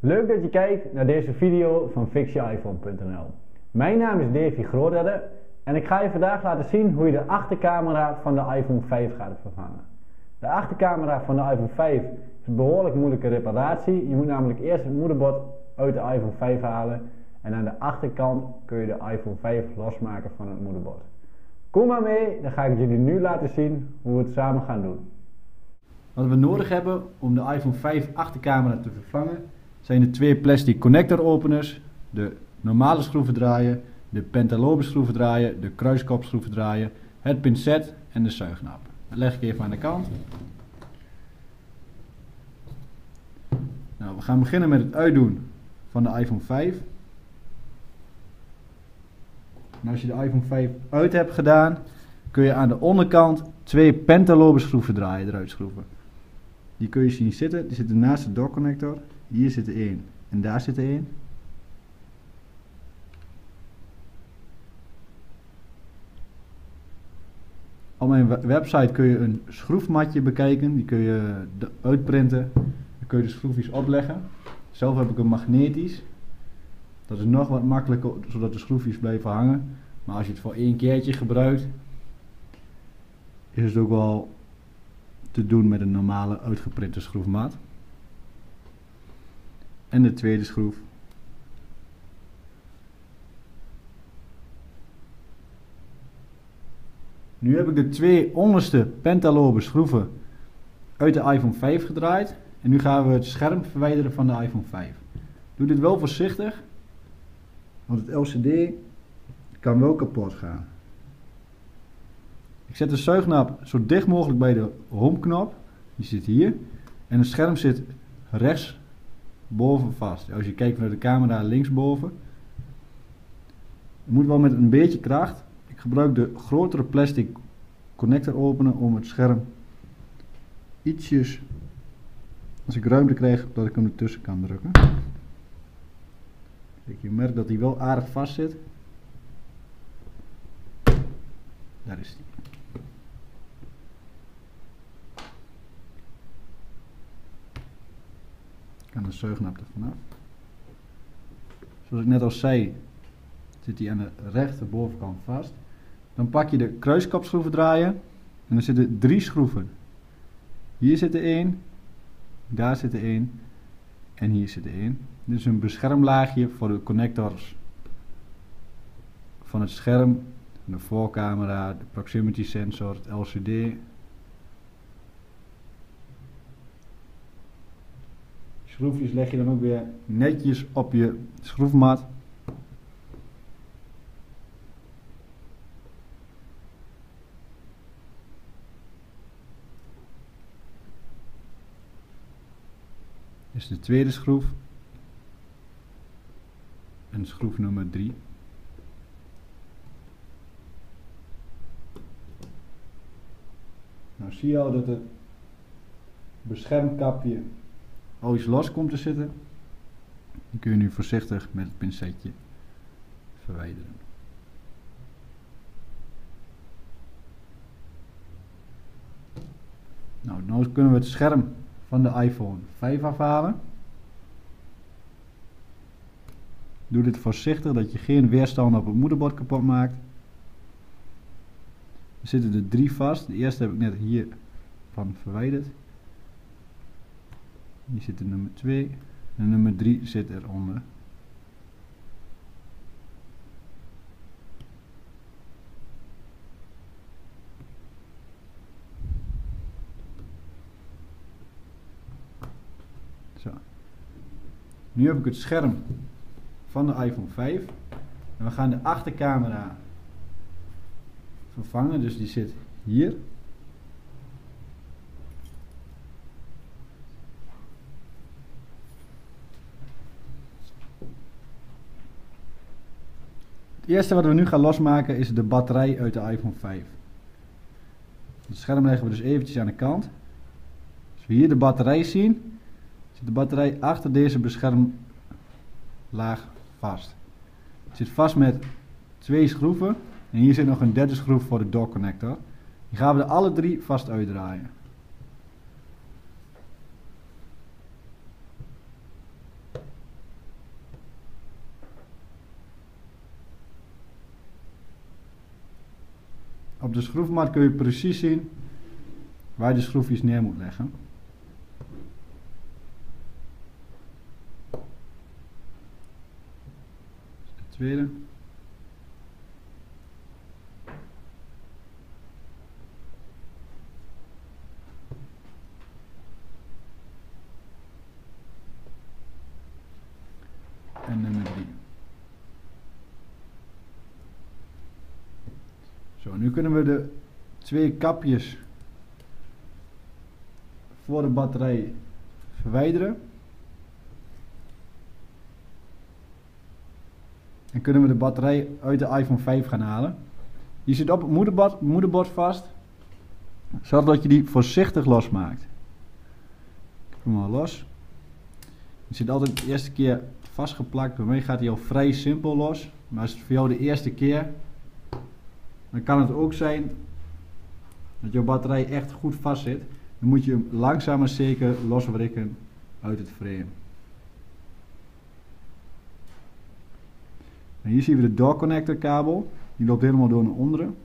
Leuk dat je kijkt naar deze video van fixjeiphone.nl. Mijn naam is Davy Grootdadde en ik ga je vandaag laten zien hoe je de achtercamera van de iPhone 5 gaat vervangen. De achtercamera van de iPhone 5 is een behoorlijk moeilijke reparatie. Je moet namelijk eerst het moederbord uit de iPhone 5 halen en aan de achterkant kun je de iPhone 5 losmaken van het moederbord. Kom maar mee, dan ga ik jullie nu laten zien hoe we het samen gaan doen. Wat we nodig hebben om de iPhone 5 achtercamera te vervangen zijn de twee plastic connector openers, de normale schroevendraaier, de pentalobe schroevendraaier, de kruiskop schroevendraaier, het pincet en de zuignap. Dat leg ik even aan de kant. Nou, we gaan beginnen met het uitdoen van de iPhone 5. En als je de iPhone 5 uit hebt gedaan, kun je aan de onderkant twee pentalobe schroevendraaier eruit schroeven. Die kun je zien zitten, die zitten naast de doorconnector. Hier zit er één en daar zit er één. Op mijn website kun je een schroefmatje bekijken, die kun je uitprinten. Dan kun je de schroefjes opleggen. Zelf heb ik een magnetisch. Dat is nog wat makkelijker, zodat de schroefjes blijven hangen. Maar als je het voor één keertje gebruikt, is het ook wel te doen met een normale uitgeprinte schroefmaat. En de tweede schroef. Nu heb ik de twee onderste pentalobe schroeven uit de iPhone 5 gedraaid. En nu gaan we het scherm verwijderen van de iPhone 5. Doe dit wel voorzichtig, want het LCD kan wel kapot gaan. Ik zet de zuignap zo dicht mogelijk bij de home knop. Die zit hier. En het scherm zit rechts boven vast. Als je kijkt naar de camera linksboven. Het moet wel met een beetje kracht. Ik gebruik de grotere plastic connector openen om het scherm ietsjes, als ik ruimte krijg, dat ik hem ertussen kan drukken. Je merkt dat hij wel aardig vast zit. Daar is hij. Kan de er vanaf. Zoals ik net al zei, zit hij aan de rechterbovenkant vast. Dan pak je de kruiskapschroeven draaien en er zitten drie schroeven. Hier zit er één, daar zit er één en hier zit er één. Dit is een beschermlaagje voor de connectors van het scherm, de voorcamera, de proximity sensor, het LCD schroefjes leg je dan ook weer netjes op je schroefmat. Dit is de tweede schroef. En schroef nummer 3. Nou zie je al dat het beschermkapje al iets los komt te zitten, dan kun je nu voorzichtig met het pincetje verwijderen. Nou, nu kunnen we het scherm van de iPhone 5 afhalen. Doe dit voorzichtig dat je geen weerstand op het moederbord kapot maakt. Er zitten er drie vast. De eerste heb ik net hier van verwijderd. Hier zit de nummer 2 en nummer 3 zit eronder. Zo. Nu heb ik het scherm van de iPhone 5 en we gaan de achtercamera vervangen, dus die zit hier. Het eerste wat we nu gaan losmaken is de batterij uit de iPhone 5. Het scherm leggen we dus eventjes aan de kant. Als we hier de batterij zien, zit de batterij achter deze beschermlaag vast. Het zit vast met twee schroeven en hier zit nog een derde schroef voor de dock connector. Die gaan we er alle drie vast uitdraaien. Op de schroefmat kun je precies zien waar je de schroefjes neer moet leggen. De tweede. En nummer 3. Nu kunnen we de twee kapjes voor de batterij verwijderen. En kunnen we de batterij uit de iPhone 5 gaan halen. Die zit op het moederbord, moederbord vast. Zorg dat je die voorzichtig losmaakt. Kom maar los. Die zit altijd de eerste keer vastgeplakt. Bij mij gaat hij al vrij simpel los. Maar als het voor jou de eerste keer, dan kan het ook zijn dat jouw batterij echt goed vast zit. Dan moet je hem langzaam maar zeker loswrikken uit het frame. En hier zien we de door connector kabel. Die loopt helemaal door naar onderen.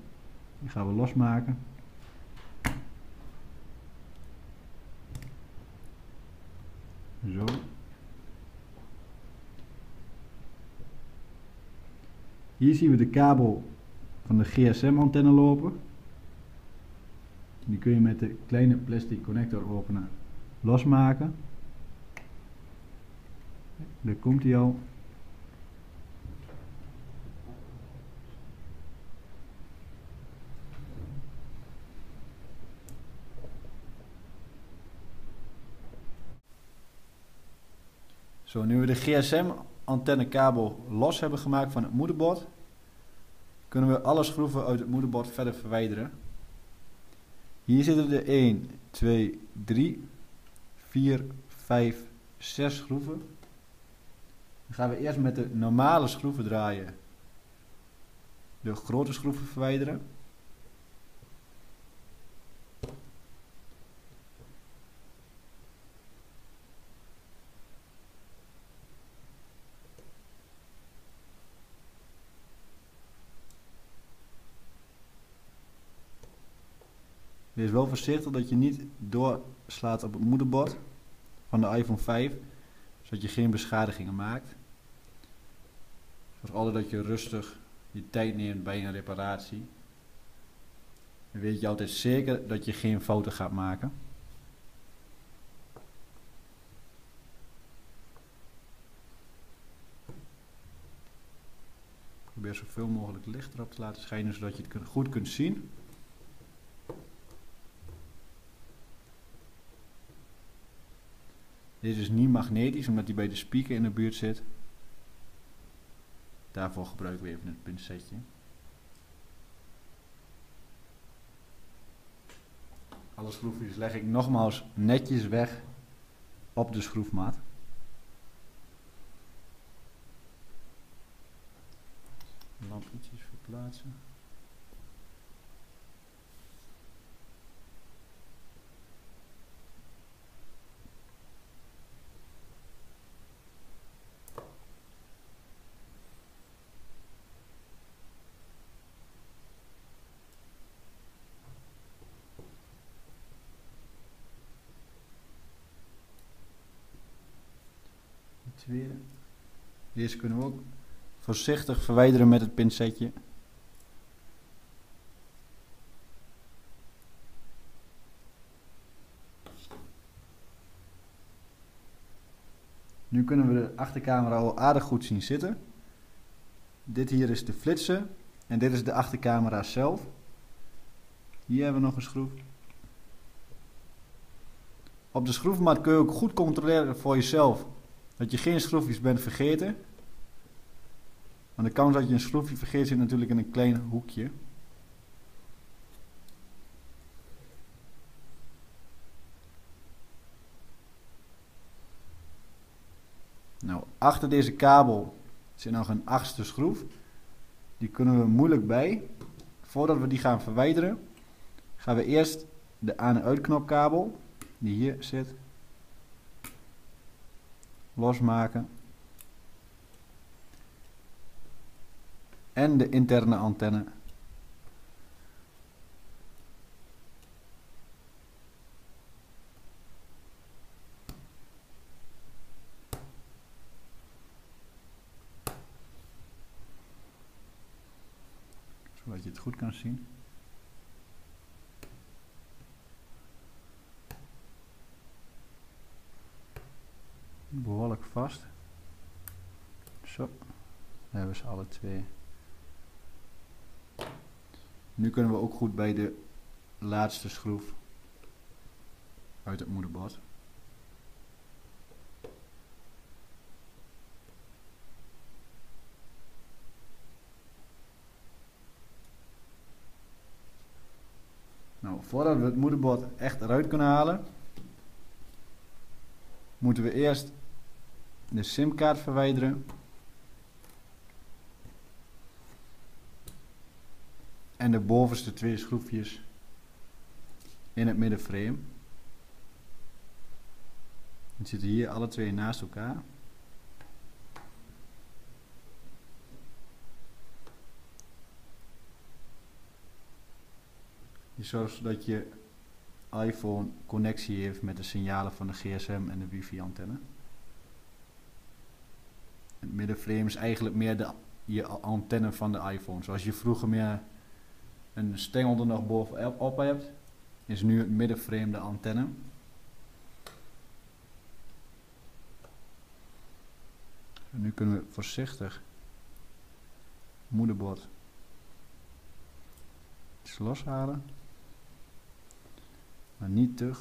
Die gaan we losmaken. Zo. Hier zien we de kabel van de GSM-antenne lopen. Die kun je met de kleine plastic connector opener losmaken. Daar komt hij al. Zo, nu we de GSM-antennekabel los hebben gemaakt van het moederbord, kunnen we alle schroeven uit het moederbord verder verwijderen. Hier zitten er 1, 2, 3, 4, 5, 6 schroeven. Dan gaan we eerst met de normale schroeven draaien. De grote schroeven verwijderen. Wees wel voorzichtig dat je niet doorslaat op het moederbord van de iPhone 5, zodat je geen beschadigingen maakt. Zorg altijd dat je rustig je tijd neemt bij een reparatie. En weet je altijd zeker dat je geen fouten gaat maken. Probeer zoveel mogelijk licht erop te laten schijnen zodat je het goed kunt zien. Deze is niet magnetisch omdat hij bij de speaker in de buurt zit. Daarvoor gebruiken we even het pincetje. Alle schroefjes leg ik nogmaals netjes weg op de schroefmaat. Lamp ietsjes verplaatsen. Deze kunnen we ook voorzichtig verwijderen met het pincetje. Nu kunnen we de achtercamera al aardig goed zien zitten. Dit hier is de flitser en dit is de achtercamera zelf. Hier hebben we nog een schroef. Op de schroefmat kun je ook goed controleren voor jezelf dat je geen schroefjes bent vergeten. Want de kans dat je een schroefje vergeet zit natuurlijk in een klein hoekje. Nou, achter deze kabel zit nog een achtste schroef. Die kunnen we moeilijk bij. Voordat we die gaan verwijderen, gaan we eerst de aan- en uitknopkabel, die hier zit, losmaken. En de interne antenne. Zodat je het goed kan zien. Vast. Zo, hebben we ze alle twee. Nu kunnen we ook goed bij de laatste schroef uit het moederbord. Nou, voordat we het moederbord echt eruit kunnen halen, moeten we eerst de simkaart verwijderen. En de bovenste twee schroefjes in het middenframe. Die zitten hier alle twee naast elkaar. Je zorgt dat je iPhone connectie heeft met de signalen van de GSM en de wifi antenne. Middenframe is eigenlijk meer de, je antenne van de iPhone. Zoals je vroeger meer een stengel er nog bovenop hebt, is nu het middenframe de antenne. En nu kunnen we voorzichtig moederbord loshalen. Maar niet te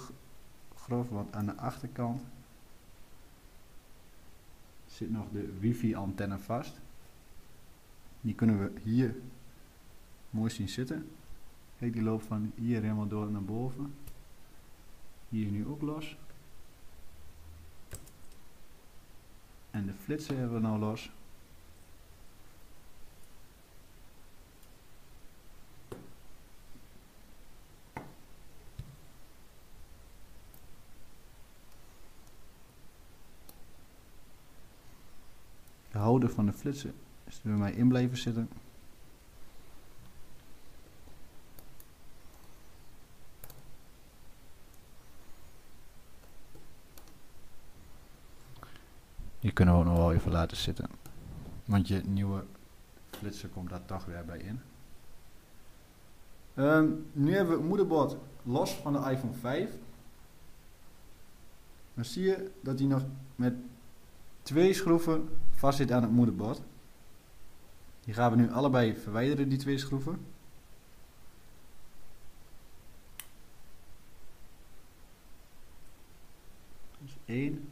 grof, want aan de achterkant zit nog de wifi antenne vast. Die kunnen we hier mooi zien zitten. Kijk, die loopt van hier helemaal door naar boven. Hier nu ook los. En de flitsen hebben we nou los. De houder van de flitsen is er bij mij in blijven zitten. Die kunnen we ook nog wel even laten zitten. Want je nieuwe flitser komt daar toch weer bij in. Ehm, nu hebben we het moederbord los van de iPhone 5. Dan zie je dat hij nog met twee schroeven vast zit aan het moederbord. Die gaan we nu allebei verwijderen, die twee schroeven. Dus één.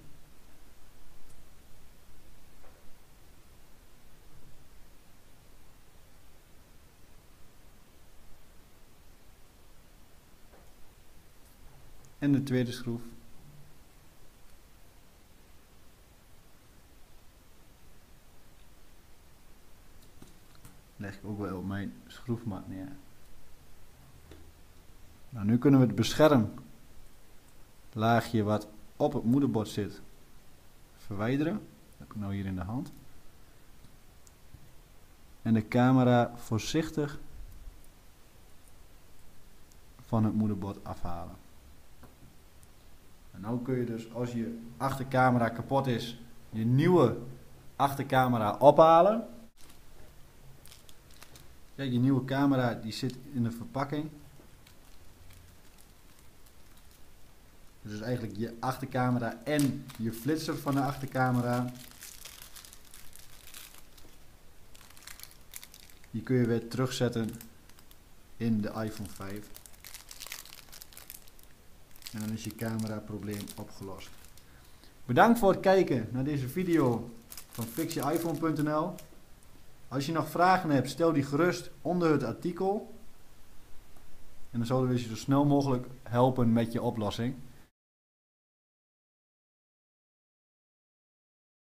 En de tweede schroef. Leg ik ook wel neer. Nou, nu kunnen we het beschermlaagje wat op het moederbord zit verwijderen. Dat heb ik nou hier in de hand. En de camera voorzichtig van het moederbord afhalen. En nu kun je dus als je achtercamera kapot is, je nieuwe achtercamera ophalen. Kijk, je nieuwe camera die zit in de verpakking. Dus eigenlijk je achtercamera en je flitser van de achtercamera. Die kun je weer terugzetten in de iPhone 5. En dan is je camera probleem opgelost. Bedankt voor het kijken naar deze video van fixjeiphone.nl. Als je nog vragen hebt, stel die gerust onder het artikel. En dan zullen we je zo snel mogelijk helpen met je oplossing.